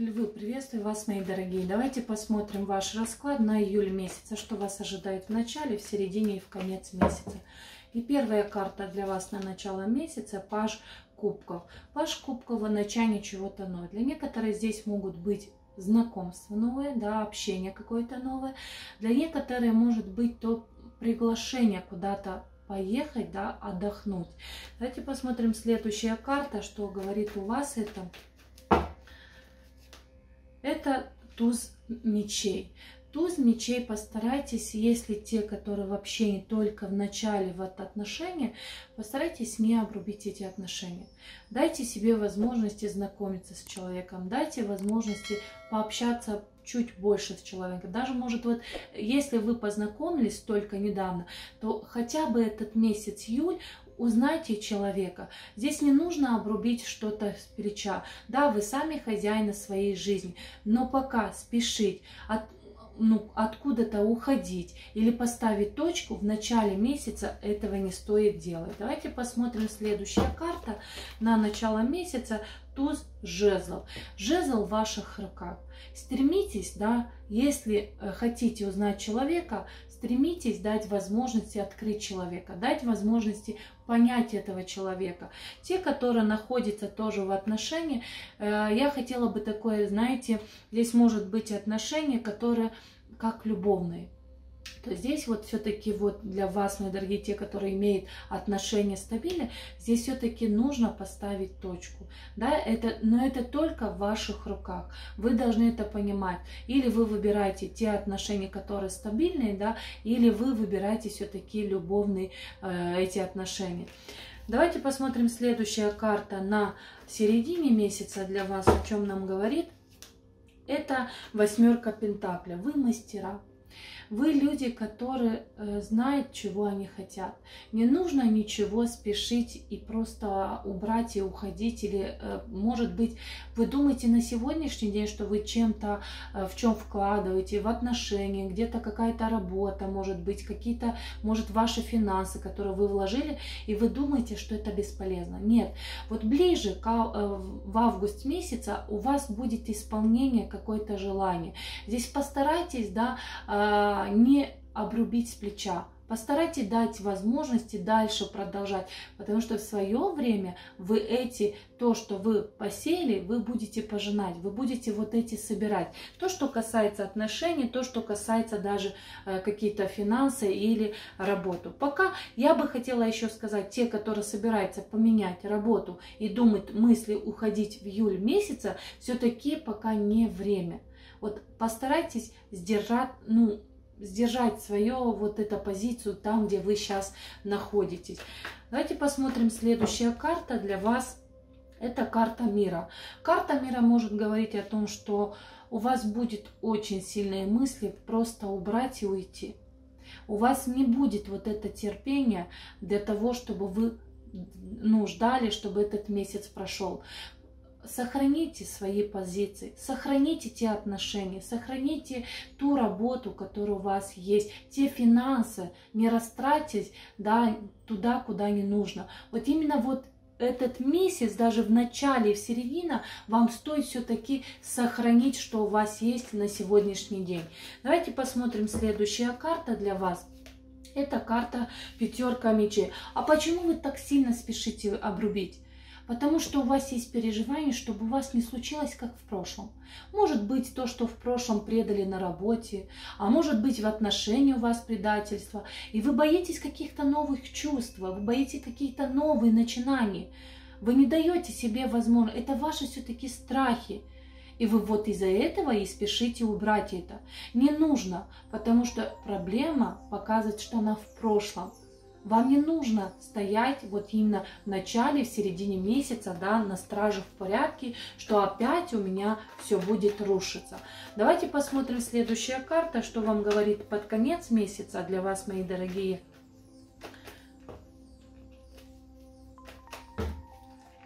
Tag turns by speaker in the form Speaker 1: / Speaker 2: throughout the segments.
Speaker 1: Львы, приветствую вас, мои дорогие. Давайте посмотрим ваш расклад на июль месяца, что вас ожидает в начале, в середине и в конец месяца. И первая карта для вас на начало месяца – Паш Кубков. Паш Кубков – начало чего-то нового. Для некоторых здесь могут быть знакомства новые, да, общение какое-то новое. Для некоторых может быть то приглашение куда-то поехать, да, отдохнуть. Давайте посмотрим следующая карта, что говорит у вас это. Это туз мечей. Туз мечей постарайтесь, если те, которые вообще не только в начале вот отношения, постарайтесь не обрубить эти отношения. Дайте себе возможности знакомиться с человеком, дайте возможности пообщаться чуть больше с человеком. Даже, может, вот, если вы познакомились только недавно, то хотя бы этот месяц июль узнайте человека. Здесь не нужно обрубить что-то с плеча. Да, вы сами хозяины своей жизни, но пока спешить, от, ну, откуда-то уходить или поставить точку в начале месяца, этого не стоит делать. Давайте посмотрим следующая карта на начало месяца. Туз жезлов. Жезл в ваших руках. Стремитесь, да, если э, хотите узнать человека, стремитесь дать возможности открыть человека, дать возможности понять этого человека. Те, которые находятся тоже в отношении, э, я хотела бы такое, знаете, здесь может быть отношения, которые как любовные. То здесь вот все-таки вот для вас, мои дорогие, те, которые имеют отношения стабильные, здесь все-таки нужно поставить точку. Да, это, но это только в ваших руках. Вы должны это понимать. Или вы выбираете те отношения, которые стабильные, да, или вы выбираете все-таки любовные э, эти отношения. Давайте посмотрим следующая карта на середине месяца для вас, о чем нам говорит. Это восьмерка пентакля. Вы мастера вы люди, которые э, знают, чего они хотят. Не нужно ничего спешить и просто убрать и уходить. Или, э, может быть, вы думаете на сегодняшний день, что вы чем-то э, в чем вкладываете, в отношения, где-то какая-то работа, может быть, какие-то, может, ваши финансы, которые вы вложили, и вы думаете, что это бесполезно. Нет. Вот ближе к, в август месяца у вас будет исполнение какое-то желание. Здесь постарайтесь, да, не обрубить с плеча. Постарайтесь дать возможности дальше продолжать, потому что в свое время вы эти, то, что вы посеяли, вы будете пожинать, вы будете вот эти собирать. То, что касается отношений, то, что касается даже э, какие-то финансы или работу. Пока я бы хотела еще сказать, те, которые собираются поменять работу и думают мысли уходить в июль месяца, все-таки пока не время. Вот постарайтесь сдержать, ну, сдержать свою вот эту позицию там, где вы сейчас находитесь. Давайте посмотрим следующая карта для вас. Это карта мира. Карта мира может говорить о том, что у вас будет очень сильные мысли просто убрать и уйти. У вас не будет вот это терпения для того, чтобы вы ну, ждали, чтобы этот месяц прошел сохраните свои позиции, сохраните те отношения, сохраните ту работу, которая у вас есть, те финансы, не растратьтесь да, туда, куда не нужно. Вот именно вот этот месяц, даже в начале и в середине, вам стоит все-таки сохранить, что у вас есть на сегодняшний день. Давайте посмотрим следующая карта для вас. Это карта пятерка мечей. А почему вы так сильно спешите обрубить? Потому что у вас есть переживание, чтобы у вас не случилось, как в прошлом. Может быть то, что в прошлом предали на работе, а может быть в отношении у вас предательство. И вы боитесь каких-то новых чувств, вы боитесь каких-то новых начинаний. Вы не даете себе возможность. Это ваши все-таки страхи. И вы вот из-за этого и спешите убрать это. Не нужно, потому что проблема показывает, что она в прошлом. Вам не нужно стоять вот именно в начале, в середине месяца, да, на страже в порядке, что опять у меня все будет рушиться. Давайте посмотрим следующая карта, что вам говорит под конец месяца для вас, мои дорогие.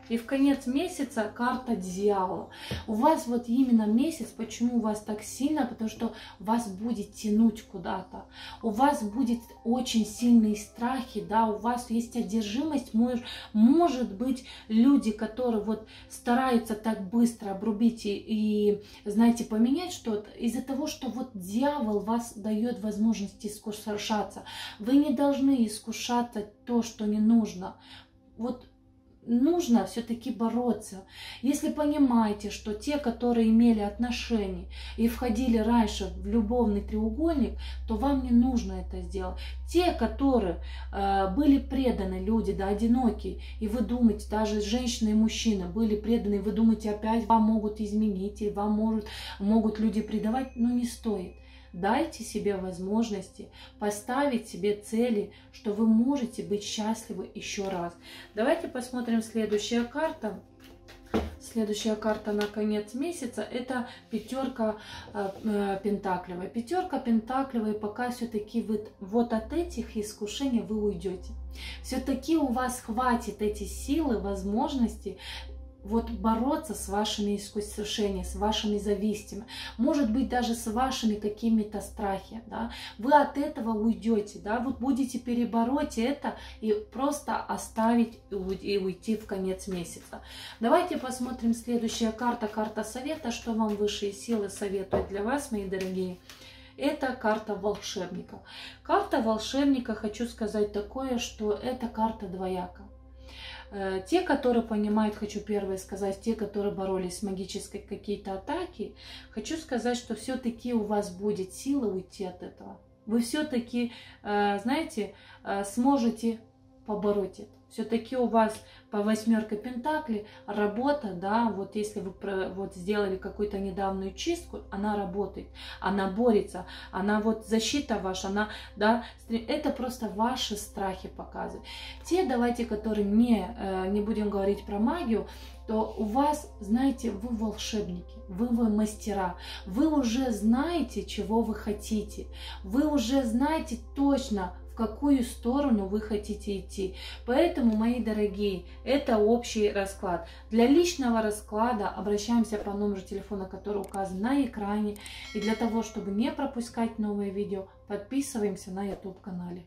Speaker 1: И в конец месяца карта дьявола. У вас вот именно месяц, почему у вас так сильно? Потому что вас будет тянуть куда-то. У вас будет очень сильные страхи, да, у вас есть одержимость. Может, может быть, люди, которые вот стараются так быстро обрубить и, и знаете, поменять что-то, из-за того, что вот дьявол вас дает возможность искушаться. Вы не должны искушаться то, что не нужно. Вот нужно все-таки бороться. Если понимаете, что те, которые имели отношения и входили раньше в любовный треугольник, то вам не нужно это сделать. Те, которые э, были преданы люди, да, одинокие, и вы думаете, даже женщины и мужчины были преданы, и вы думаете, опять вам могут изменить, и вам может, могут люди предавать, но не стоит. Дайте себе возможности поставить себе цели, что вы можете быть счастливы еще раз. Давайте посмотрим следующая карта. Следующая карта на конец месяца это пятерка э, э, пентаклевая. Пятерка пентаклевая пока все-таки вот, вот от этих искушений вы уйдете. Все-таки у вас хватит эти силы, возможности вот бороться с вашими искушениями, с вашими завистями, может быть даже с вашими какими-то страхами, да, вы от этого уйдете, да, вот будете перебороть это и просто оставить и уйти в конец месяца. Давайте посмотрим следующая карта, карта совета, что вам высшие силы советуют для вас, мои дорогие. Это карта волшебника. Карта волшебника, хочу сказать такое, что это карта двояка. Э, те, которые понимают, хочу первое сказать, те, которые боролись с магической какие-то атаки, хочу сказать, что все-таки у вас будет сила уйти от этого. Вы все-таки, э, знаете, э, сможете побороть это все-таки у вас по восьмерке пентаклей работа, да, вот если вы вот сделали какую-то недавнюю чистку, она работает, она борется, она вот защита ваша, она, да, это просто ваши страхи показывают. Те, давайте, которые не, э, не будем говорить про магию, то у вас, знаете, вы волшебники, вы, вы мастера, вы уже знаете, чего вы хотите, вы уже знаете точно, в какую сторону вы хотите идти. Поэтому, мои дорогие, это общий расклад. Для личного расклада обращаемся по номеру телефона, который указан на экране. И для того, чтобы не пропускать новые видео, подписываемся на YouTube канале.